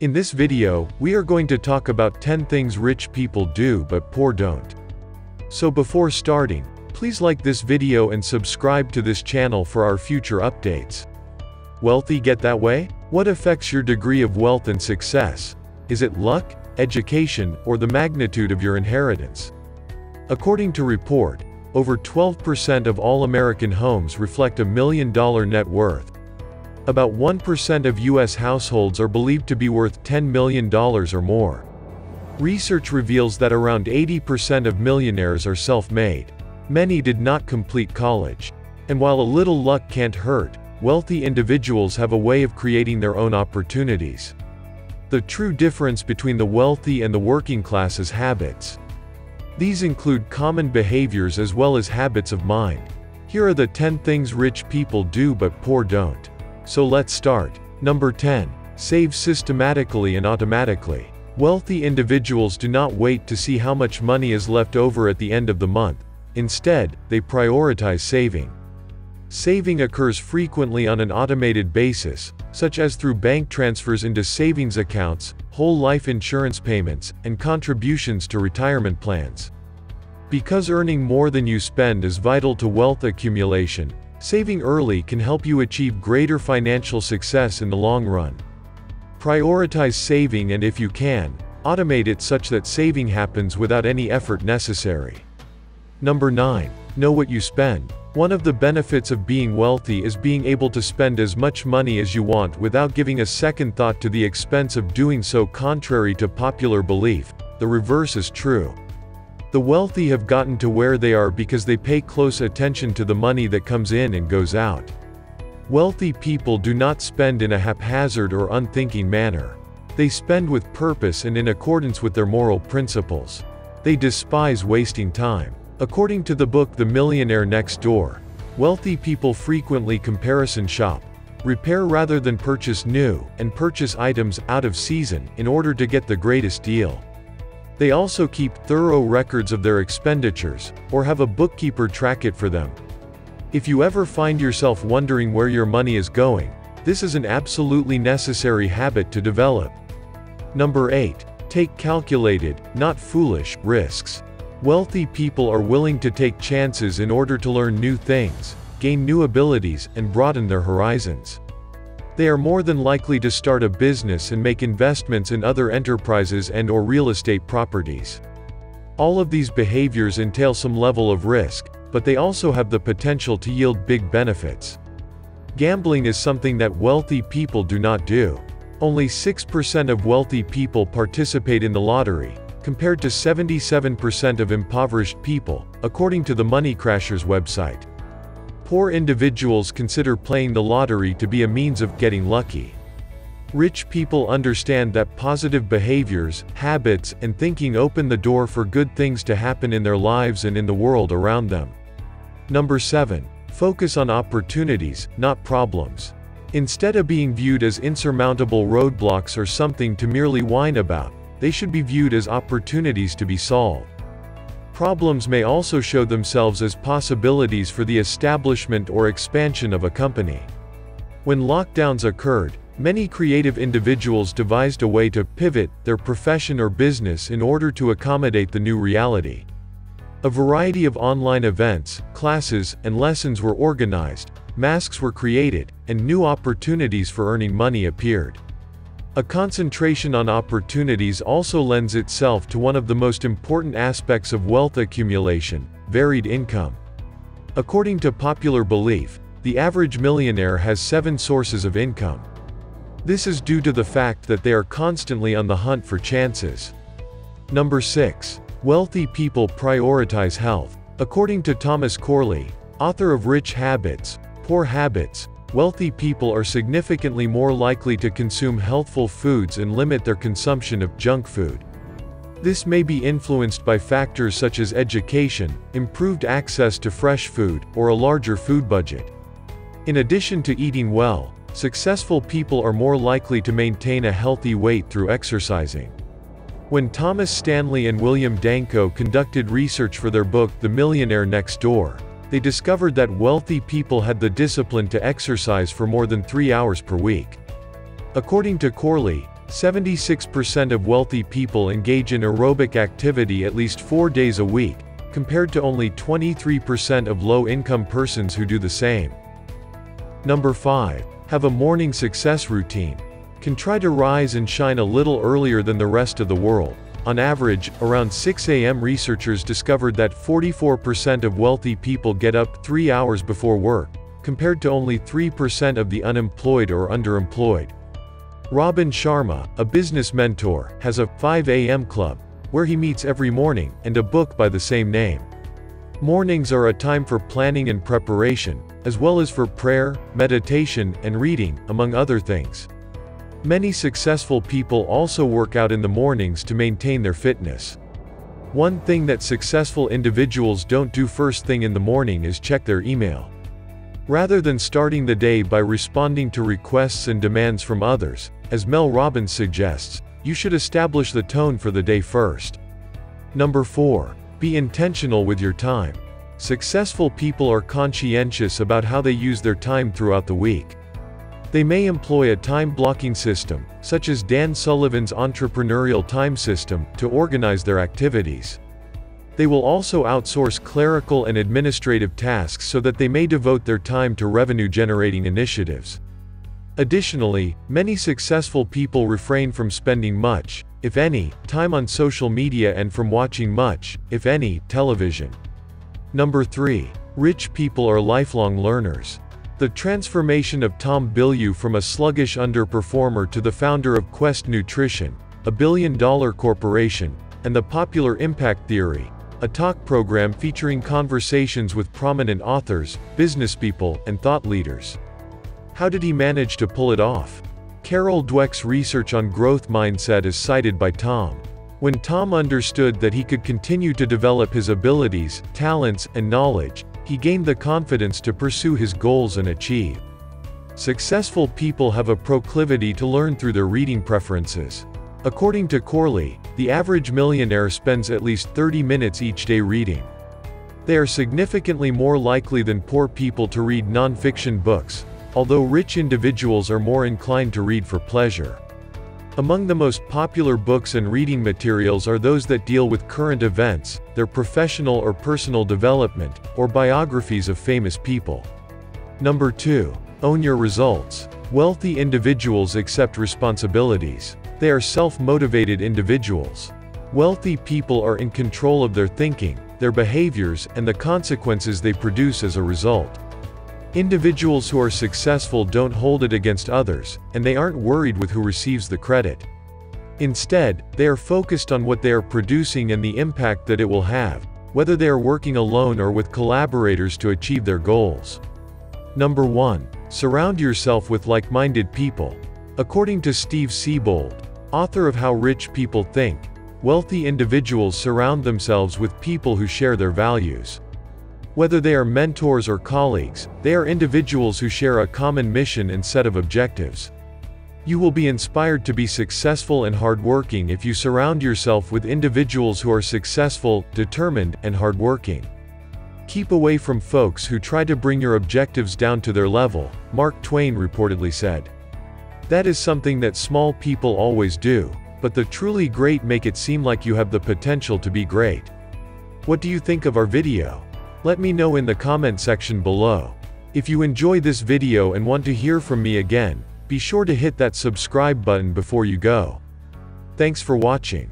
In this video, we are going to talk about 10 things rich people do but poor don't. So before starting, please like this video and subscribe to this channel for our future updates. Wealthy get that way? What affects your degree of wealth and success? Is it luck, education, or the magnitude of your inheritance? According to report, over 12% of all American homes reflect a million dollar net worth. About 1% of U.S. households are believed to be worth $10 million or more. Research reveals that around 80% of millionaires are self-made. Many did not complete college. And while a little luck can't hurt, wealthy individuals have a way of creating their own opportunities. The true difference between the wealthy and the working class is habits. These include common behaviors as well as habits of mind. Here are the 10 things rich people do but poor don't. So let's start. Number 10. Save systematically and automatically. Wealthy individuals do not wait to see how much money is left over at the end of the month. Instead, they prioritize saving. Saving occurs frequently on an automated basis, such as through bank transfers into savings accounts, whole life insurance payments, and contributions to retirement plans. Because earning more than you spend is vital to wealth accumulation, Saving early can help you achieve greater financial success in the long run. Prioritize saving and if you can, automate it such that saving happens without any effort necessary. Number 9. Know what you spend. One of the benefits of being wealthy is being able to spend as much money as you want without giving a second thought to the expense of doing so contrary to popular belief. The reverse is true. The wealthy have gotten to where they are because they pay close attention to the money that comes in and goes out. Wealthy people do not spend in a haphazard or unthinking manner. They spend with purpose and in accordance with their moral principles. They despise wasting time. According to the book The Millionaire Next Door, wealthy people frequently comparison shop, repair rather than purchase new, and purchase items out of season in order to get the greatest deal. They also keep thorough records of their expenditures, or have a bookkeeper track it for them. If you ever find yourself wondering where your money is going, this is an absolutely necessary habit to develop. Number 8. Take calculated, not foolish, risks. Wealthy people are willing to take chances in order to learn new things, gain new abilities, and broaden their horizons. They are more than likely to start a business and make investments in other enterprises and or real estate properties. All of these behaviors entail some level of risk, but they also have the potential to yield big benefits. Gambling is something that wealthy people do not do. Only 6% of wealthy people participate in the lottery, compared to 77% of impoverished people, according to the Money Crashers website. Poor individuals consider playing the lottery to be a means of getting lucky. Rich people understand that positive behaviors, habits, and thinking open the door for good things to happen in their lives and in the world around them. Number 7. Focus on opportunities, not problems. Instead of being viewed as insurmountable roadblocks or something to merely whine about, they should be viewed as opportunities to be solved. Problems may also show themselves as possibilities for the establishment or expansion of a company. When lockdowns occurred, many creative individuals devised a way to pivot their profession or business in order to accommodate the new reality. A variety of online events, classes, and lessons were organized, masks were created, and new opportunities for earning money appeared. A concentration on opportunities also lends itself to one of the most important aspects of wealth accumulation, varied income. According to popular belief, the average millionaire has seven sources of income. This is due to the fact that they are constantly on the hunt for chances. Number 6. Wealthy people prioritize health. According to Thomas Corley, author of Rich Habits, Poor Habits, Wealthy people are significantly more likely to consume healthful foods and limit their consumption of junk food. This may be influenced by factors such as education, improved access to fresh food, or a larger food budget. In addition to eating well, successful people are more likely to maintain a healthy weight through exercising. When Thomas Stanley and William Danko conducted research for their book The Millionaire Next Door, they discovered that wealthy people had the discipline to exercise for more than three hours per week. According to Corley, 76% of wealthy people engage in aerobic activity at least four days a week, compared to only 23% of low-income persons who do the same. Number 5. Have a morning success routine. Can try to rise and shine a little earlier than the rest of the world. On average, around 6 a.m. researchers discovered that 44% of wealthy people get up 3 hours before work, compared to only 3% of the unemployed or underemployed. Robin Sharma, a business mentor, has a 5 a.m. club, where he meets every morning, and a book by the same name. Mornings are a time for planning and preparation, as well as for prayer, meditation, and reading, among other things. Many successful people also work out in the mornings to maintain their fitness. One thing that successful individuals don't do first thing in the morning is check their email. Rather than starting the day by responding to requests and demands from others, as Mel Robbins suggests, you should establish the tone for the day first. Number 4. Be intentional with your time. Successful people are conscientious about how they use their time throughout the week. They may employ a time blocking system, such as Dan Sullivan's entrepreneurial time system, to organize their activities. They will also outsource clerical and administrative tasks so that they may devote their time to revenue generating initiatives. Additionally, many successful people refrain from spending much, if any, time on social media and from watching much, if any, television. Number 3. Rich people are lifelong learners. The transformation of Tom Bilyeu from a sluggish underperformer to the founder of Quest Nutrition, a billion-dollar corporation, and the Popular Impact Theory, a talk program featuring conversations with prominent authors, businesspeople, and thought leaders. How did he manage to pull it off? Carol Dweck's research on growth mindset is cited by Tom. When Tom understood that he could continue to develop his abilities, talents, and knowledge, he gained the confidence to pursue his goals and achieve. Successful people have a proclivity to learn through their reading preferences. According to Corley, the average millionaire spends at least 30 minutes each day reading. They are significantly more likely than poor people to read non-fiction books, although rich individuals are more inclined to read for pleasure. Among the most popular books and reading materials are those that deal with current events, their professional or personal development, or biographies of famous people. Number 2. Own your results. Wealthy individuals accept responsibilities. They are self-motivated individuals. Wealthy people are in control of their thinking, their behaviors, and the consequences they produce as a result. Individuals who are successful don't hold it against others, and they aren't worried with who receives the credit. Instead, they are focused on what they are producing and the impact that it will have, whether they are working alone or with collaborators to achieve their goals. Number 1. Surround yourself with like-minded people. According to Steve Siebold, author of How Rich People Think, wealthy individuals surround themselves with people who share their values. Whether they are mentors or colleagues, they are individuals who share a common mission and set of objectives. You will be inspired to be successful and hardworking if you surround yourself with individuals who are successful, determined, and hardworking. Keep away from folks who try to bring your objectives down to their level, Mark Twain reportedly said. That is something that small people always do, but the truly great make it seem like you have the potential to be great. What do you think of our video? Let me know in the comment section below. If you enjoy this video and want to hear from me again, be sure to hit that subscribe button before you go. Thanks for watching.